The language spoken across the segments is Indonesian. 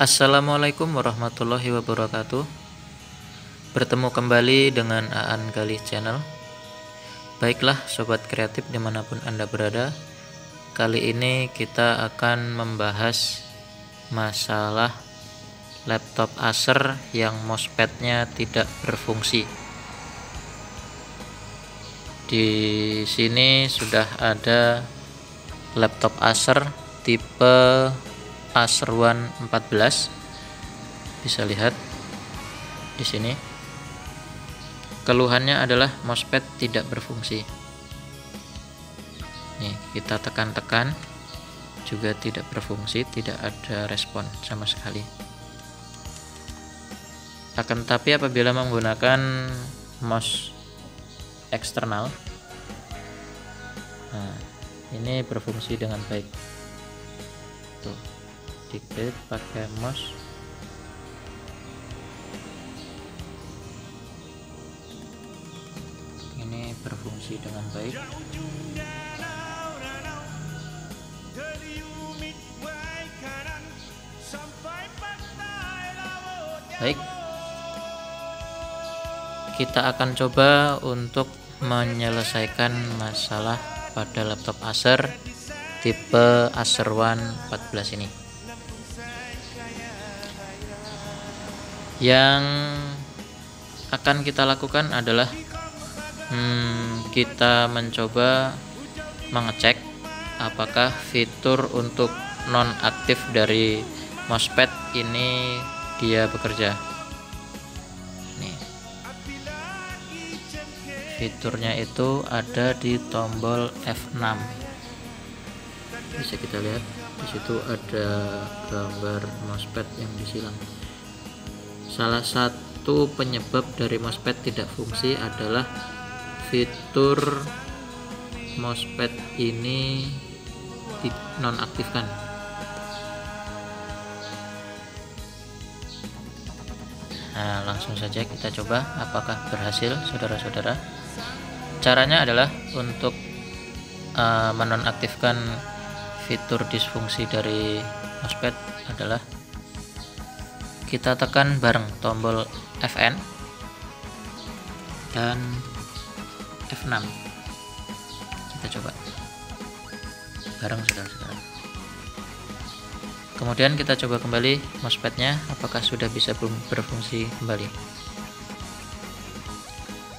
Assalamualaikum warahmatullahi wabarakatuh. Bertemu kembali dengan Aan Galih Channel. Baiklah sobat kreatif di mana pun anda berada. Kali ini kita akan membahas masalah laptop Acer yang mousepadnya tidak berfungsi. Di sini sudah ada laptop Acer tipe One 14 bisa lihat di sini. Keluhannya adalah mousepad tidak berfungsi. Nih kita tekan-tekan. Juga tidak berfungsi tidak ada respon sama sekali. Akan tetapi apabila menggunakan mouse eksternal nah ini berfungsi dengan baik. Tuh diklik pakai mouse. Ini berfungsi dengan baik. Baik. Kita akan coba untuk menyelesaikan masalah pada laptop Acer tipe Acer One 14 ini yang akan kita lakukan adalah hmm, kita mencoba mengecek apakah fitur untuk non aktif dari mousepad ini dia bekerja. Fiturnya itu ada di tombol F6 bisa kita lihat di situ ada gambar mousepad yang disilang Salah satu penyebab dari mousepad tidak fungsi adalah fitur mousepad ini nonaktifkan. Nah, langsung saja kita coba apakah berhasil, saudara-saudara. Caranya adalah untuk uh, menonaktifkan fitur disfungsi dari mousepad adalah kita tekan bareng tombol Fn dan F6 kita coba. Bareng saudara-saudara kemudian kita coba kembali mousepadnya apakah sudah bisa berfungsi kembali?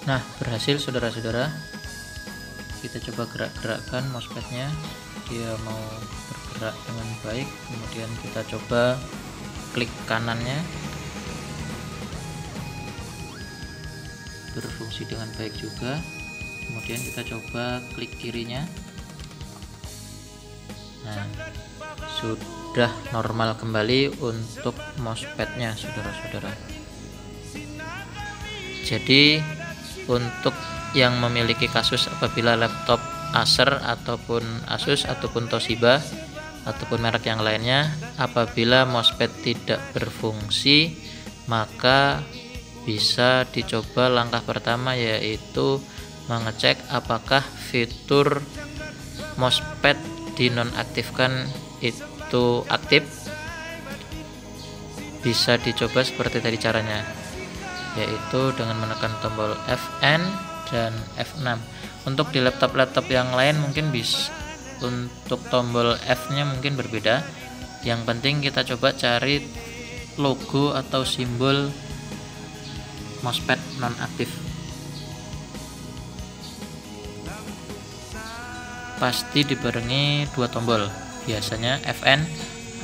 Nah berhasil saudara-saudara. Kita coba gerak-gerakkan mousepadnya. Dia mau bergerak dengan baik. Kemudian kita coba klik kanannya. Berfungsi dengan baik juga. Kemudian kita coba klik kirinya. Nah sudah normal kembali untuk mousepadnya saudara-saudara. Jadi untuk yang memiliki kasus apabila laptop Acer ataupun Asus ataupun Toshiba ataupun merek yang lainnya apabila mousepad tidak berfungsi maka bisa dicoba langkah pertama yaitu mengecek apakah fitur mousepad dinonaktifkan itu aktif. Bisa dicoba seperti tadi caranya yaitu dengan menekan tombol Fn dan F6 untuk di laptop-laptop yang lain mungkin bisa untuk tombol F nya mungkin berbeda. Yang penting kita coba cari logo atau simbol mousepad non aktif pasti dibarengi dua tombol. Biasanya Fn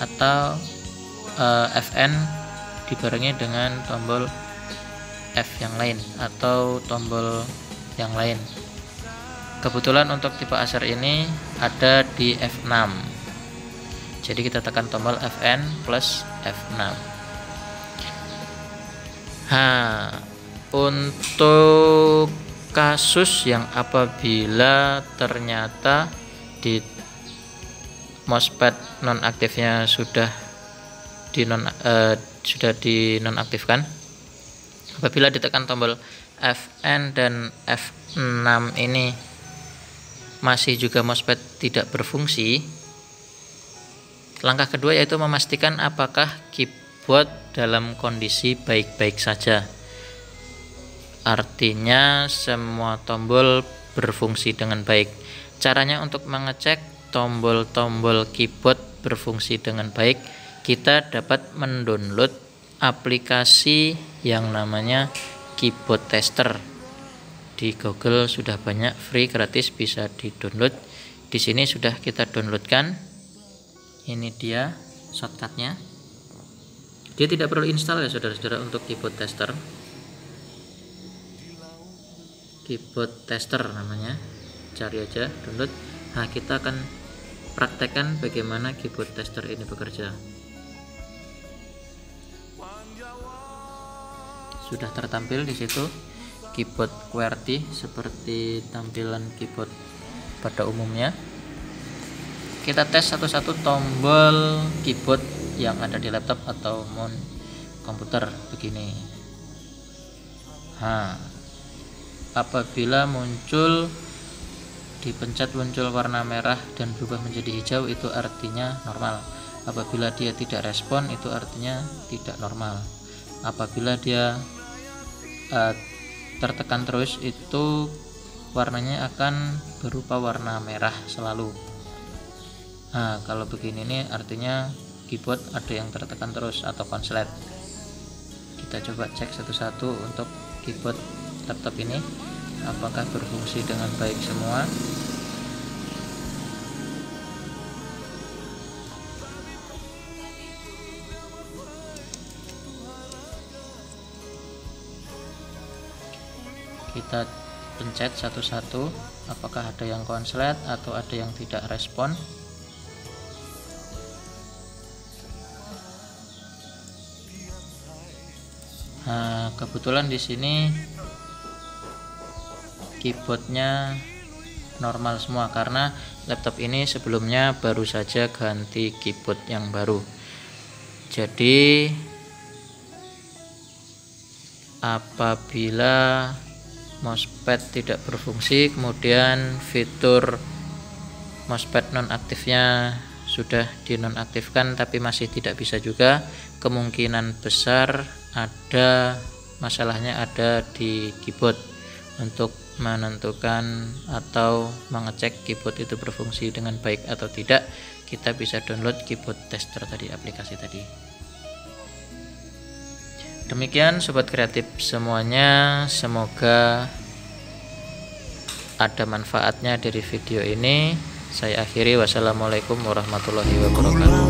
atau uh, eh, Fn dibarengi dengan tombol F yang lain atau tombol yang lain. Kebetulan untuk tipe Acer ini ada di F6 jadi kita tekan tombol Fn plus F6 nah untuk kasus yang apabila ternyata di mousepad nonaktifnya sudah di non uh, sudah dinonaktifkan apabila ditekan tombol Fn dan F6 ini masih juga mousepad tidak berfungsi langkah kedua yaitu memastikan apakah keyboard dalam kondisi baik-baik saja. Artinya semua tombol berfungsi dengan baik. Caranya untuk mengecek tombol-tombol keyboard berfungsi dengan baik kita dapat mendownload aplikasi yang namanya keyboard tester di Google sudah banyak free gratis bisa di download di sini sudah kita downloadkan. Ini dia shortcutnya. Dia tidak perlu install ya saudara-saudara untuk keyboard tester. Keyboard tester namanya. Cari aja download. Nah kita akan praktekkan bagaimana keyboard tester ini bekerja. Sudah tertampil di situ keyboard QWERTY seperti tampilan keyboard pada umumnya. Kita tes satu-satu tombol keyboard yang ada di laptop atau mon komputer begini. Nah, apabila muncul dipencet muncul warna merah dan berubah menjadi hijau itu artinya normal. Apabila dia tidak respon itu artinya tidak normal. Apabila dia uh, tertekan terus itu warnanya akan berupa warna merah selalu. Nah kalau begini ini artinya keyboard ada yang tertekan terus atau konslet. Kita coba cek satu-satu untuk keyboard laptop ini apakah berfungsi dengan baik semua kita pencet satu-satu apakah ada yang konslet atau ada yang tidak respon. Nah kebetulan di sini keyboardnya normal semua karena laptop ini sebelumnya baru saja ganti keyboard yang baru. Jadi apabila mousepad tidak berfungsi kemudian fitur mousepad nonaktifnya sudah dinonaktifkan tapi masih tidak bisa juga. Kemungkinan besar ada masalahnya ada di keyboard. Untuk menentukan atau mengecek keyboard itu berfungsi dengan baik atau tidak kita bisa download keyboard tester tadi aplikasi tadi Demikian sobat kreatif semuanya, semoga ada manfaatnya dari video ini. Saya akhiri wassalamualaikum warahmatullahi wabarakatuh.